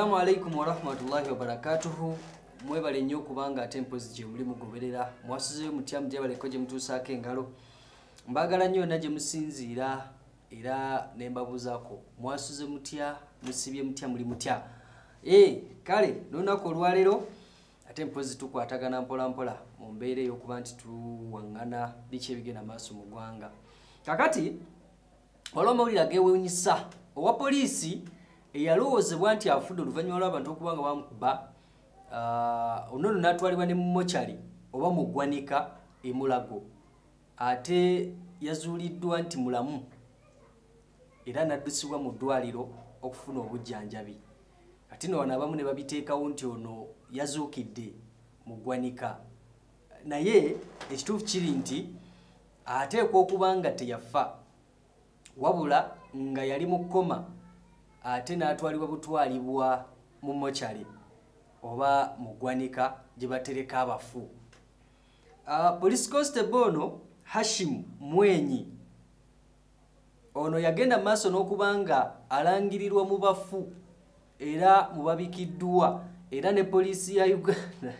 assalamu alaikum warahmatullahi wabarakatuhu. Mwebale nnyo okubanga ate mpozi gye muli mugoberera mwasuzeyo mutya mutyabaleko gye mutuusaako engalo. Mbaagala nnyo yonna gye musinziira era ne mbabuuzaako mwasuze mutya musibye mutya muli mutya? E kale n'olunaku olwaleero ate mpozi tukwatagana mpola mpola mu mbeera ey'okuba nti tuwaŋŋana biki ebigenda maaso mu ggwanga. Kakati waliwo amawulire agewunyisa owa poliisi eyalowoozebwa nti afudde oluvannyuma lw'abantu okuba nga bamukuba ono no natwalibwa ne mumochari oba mu ggwanika emulago ate yazuuliddwa nti mulamu era naddusibwa mu ddwaliro okufuna obujjanjabi. Ate no wano abamu ne babiteekawo nti ono yazuukidde mu ggwanika naye ekituufu kiri nti ateekwa okuba nga teyafa wabula nga yali mu kkoma ate n'atwalibwa butwalibwa mu mochari oba mu ggwanika gye batereka abafu. Police constable ono hashim mwenyi ono yagenda mu maaso n'okuba nga alangirirwa mu bafu era mu babikiddwa era ne poliisi ya uganda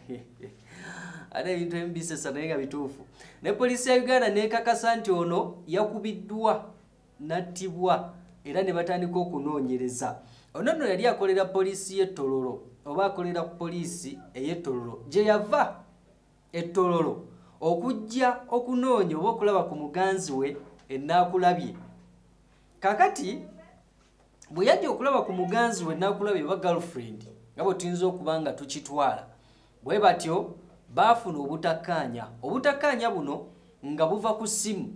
ate ebintu ebibisesa naye nga bituufu. Ne poliisi ya uganda nekakasa nti ono yakubiddwa nattibwa era ne batandika okunoonyereza. Ono nno yali akolera poliisi y'ettololo oba akolera ku poliisi ey'ettololo gye yava ettololo okujja okunoonya oba okulaba ku muganzi we enaakulabye kakati bwe yajja okulaba ku muganzi we enaakulabye oba girlfriend nga bwe tuyinza okuba nga tukitwala bwe batyo baafuna obutakkaanya. Obutakkaanya buno nga buva ku ssimu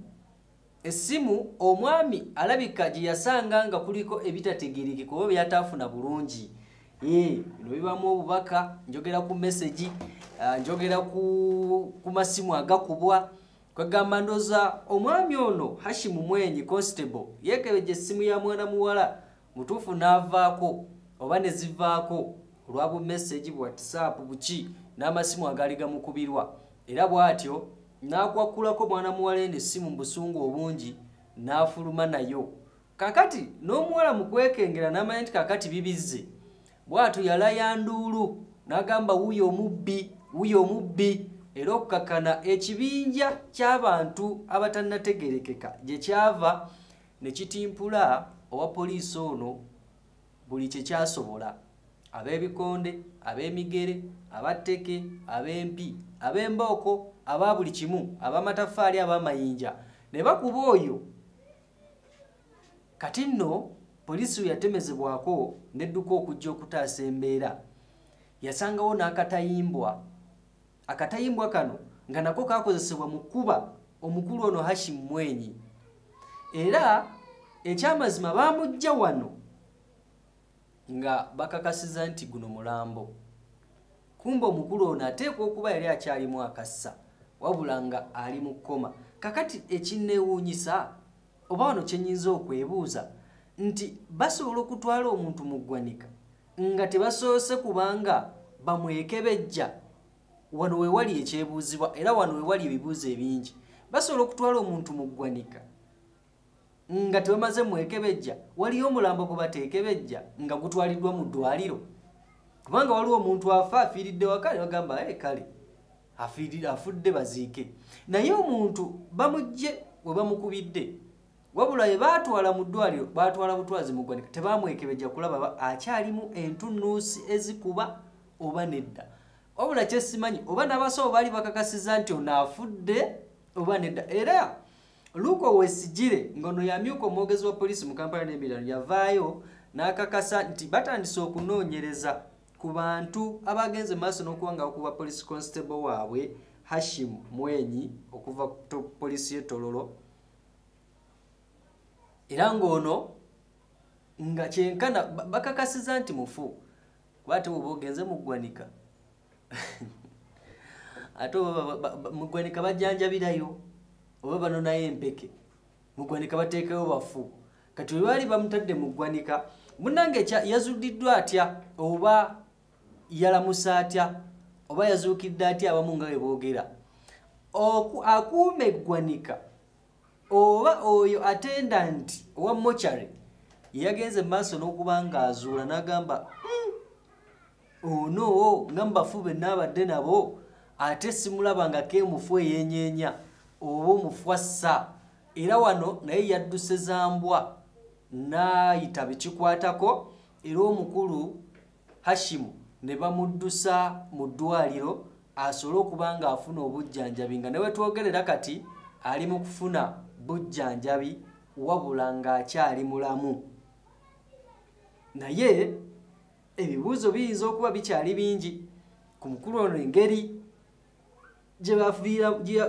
essimu omwami alabika gye yasanga nga kuliko ebitategerekeka oba byataafuna bulungi. Bino bibamu obubaka njogera ku mesagi njogera ku masimu agakubwa. Kwegamba ndoza omwami ono hashimu mwenyi constable yekebeja essimu ya mwana muwala mutuufu n'avaako oba ne zivaako. Olwa bumesagi bu whatsapp buki n'amasimu agaali gamukubirwa era bw'atyo n'akwakulako mwana muwala eno essimu mu busungu obungi n'afuluma nayo. Kakati n'omuwala mu kwekengera n'amanya nti kakati bibizze. Bw'atyo yalaya nduulu n'agamba wuyo omubbi wuyo omubbi era okukakana ekibinja ky'abantu abatannategerekeka gye kyava ne kitimpula owa poliisi ono buli kye kyasobola ab'ebikonde ab'emigere abatteke ab'empi ab'embooko aba buli kimu ab'amataffaali ab'amayinja ne bakuba oyo. Kati nno poliisi yatemezebwako nedduka okujja okutaasa embeera. Yasangawo n'akatayimbwa. Akatayimbwa kano nga nako kakozesebwa mu kuba omukulu ono hashim mwenyi. Era ekyamazima baamujja wano nga bakakasiza nti guno mulambo. Kumba omukulu ono ateekwa okuba yali akyalimu akassa wabula nga ali mu kkoma. Kakati ekinneewuunyisa oba wano kyenyinza okwebuuza nti basobola okutwala omuntu mu ggwanika nga tebasoose kubanga bamwekebejja. Wano wewali ekyebuuzibwa era wano wewali ebibuuzo ebingi. Basobola okutwala omuntu mu ggwanika nga tebamaze mwekebejja waliyo omulambo gwe bateekebejja nga gutwaliddwa mu ddwaliro. Kubanga waliwo omuntu afa afiiridde waka ne bagamba e kale afudde baziike. Naye omuntu bamugje we bamukubidde wabula we baatwala mu ddwaliro baatwala butwazi mu ggwanika tebamwekebejja kulaba akyalimu entunuusi ezikuba oba nedda. Wabula kyesimanyi oba n'abasawo baali bakakasiza nti ono afudde oba nedda era luuko wesigire ng'ono yamyuka omwogezi wa poliisi mu kampala n'emirano yavaayo n'akakasa nti batandise okunoonyereza ku bantu abagenze maaso n'okuba nga bakuba poliisi constable waabwe hashim mwenyi okuva ku poliisi y'etololo era ng'ono nga kyenkana bakakasiza nti mufu kuba ate bwoba ogenze mu ggwanika ate mu ggwanika bajjanjabirayo oba bano naye empeke mu ggwanika bateekayo bafu. Kati we baali bamutadde mu ggwanika munnange yazuuliddwa atya? Oba yalamusa atya? Oba yazuukidde atya abamu nga bwe boogera? Akuuma eggwanika oba oyo atendant owa mochary yeyagenze mu maaso n'okuba nga azuula n'agamba ono nga mubafu benaabadde nabo ate simulabangako emufu eyenyeenya oba omufu assa era wano naye yadduse zambwa naayita bekikwatako era omukulu hashimu ne bamuddusa mu ddwaliro asobole okuba ng'afuna obujjanjabi. Nga ne wetwogerera kati ali mu kufuna bujjanjabi wabula ng'akyali mulamu. Naye ebibuuzo biyinza okuba bikyali bingi. Ku mukulu ono engeri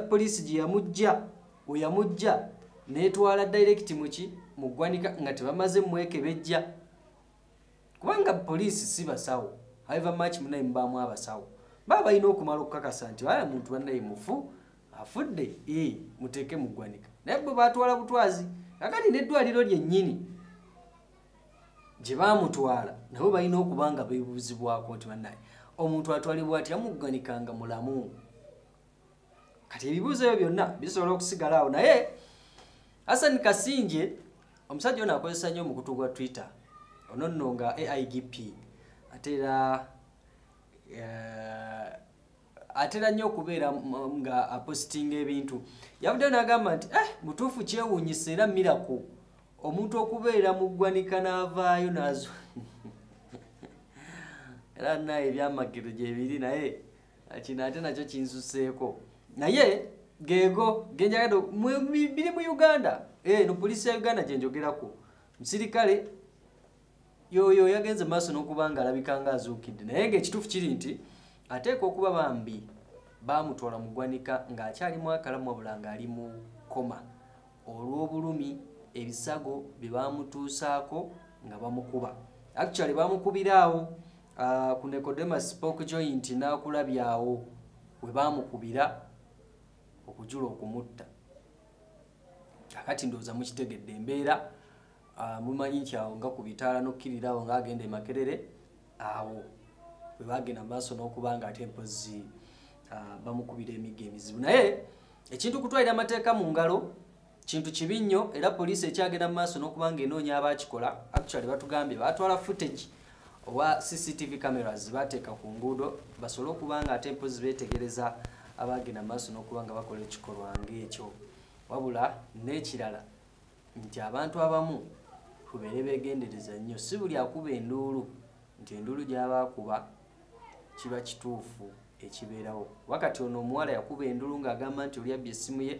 poliisi gye yamujja we yamujja netwala direkiti muki mu ggwanika nga tebamaze mwekebejja kubanga poliisi si basawo aiva mach munaye mubaamu abasawo baba balina okumala okukakasa nti aya muntu bannaye mufu afudde e muteeke mu ggwanika. Naye bwe batwala butwazi kakati neddwaliro lyennyini gye bamutwala nabo balina okuba nga bebuuzibwako nti bannaye. Omuntu atwalibwa atya? Muggwanikanga mulamu kati ebibuuzo ebyo byonna bisobola okusigala awo naye hasan kasinje omusajja ono akozesa nnyo omukutu gwa twitter ono nno nga aigp ate era uh, atera nnyo okubeera nga apositinga ebintu. Yavuddeyo n'agamba nti eh, mutuufu kyewuunyisa era miraku. Omuntu okubeera mu ggwanika n'avaayo nazo. Era naye ebyamagero gyebiri naye kino ate nakyo kinsuseeko naye geego genjagado biri mu uganda no eh, poliisi ya uganda gyenjogerako musirikale yoyo yagenze maaso n'okuba nga alabika nga azuukidde. Naye ngaekituufu kiri nti ateeka okuba bambi bamutwala mu ggwanika ng'akyalimu akalamu wabula ng'ali mu koma olw'obulumi ebisago bye bamutuusaako nga bamukuba. Actually bamukubiraawo uh, ku necodemus spoke joint n'akulabyawo we bamukubira okujula okumutta. Akati ndowooza mukitegedde embeera mumanyi nti awo nga ku bitaala nokkirirawo ngaagenda emakerere awo bwe bagenda maaso n'okuba nga ate empozi uh, bamukubira emiga emizibu. Naye ekintu kutwalira amateeka mu ngalo kintu kibi nnyo era poliisi ekyagenda mu maaso n'okuba nga enoonya abakikola actually batugambye batwala footage owa cctv cameras bateeka ku nguudo basobole okuba nga ate empozi beetegereza abagenda maaso n'okuba nga bakola ekikolwa ngaekyo wabula n'ekirala nti abantu abamu tubeere beegendereza nnyo si buli akuba enduulu nti enduulu gy'abaakuba kiba kituufu ekibeerawo. Wakati ono omuwala yakuba enduulu ng'agamba nti olyabba essimu ye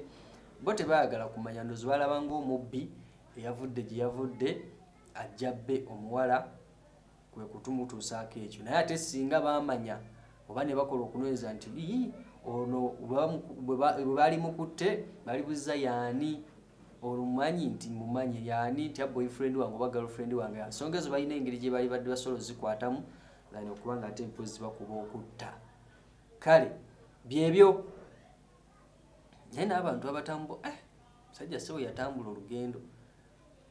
bo tebaagala kumanya ndozi balaba ngaomubbi eyavudde gye yavudde ajja bbe omuwala kwe kutumutuusaako ekyo. Naye ate singa baamanya oba ne bakola okunoonyeza nti ono bwe baali mukutte bali buzza yaani olumanyi nti mumanyi yaani nti a boyfriend wange oba girlfriend wange? Ensonga ezo balina engeri gye bali badde basobola ozikwatamu lani okubanga ate empozi bakuba okutta kale byebyo? Naye n'abantu abatambu eh, musajja sewe yatambula olugendo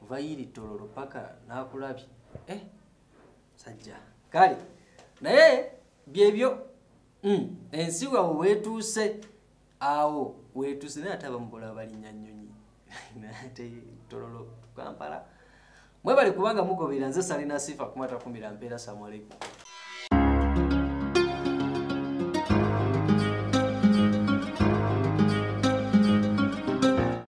ova yiri tololo paka n'akulabye. Eh, sajja kale naye byebyo ensi wawe weetuuse awo weetuuse naye ate abamubola balinnya nnyonyi. Ate tololo kampala mwebali kubanga mugoberera nze salina sifa kumata kumira mpeera salamu aleikum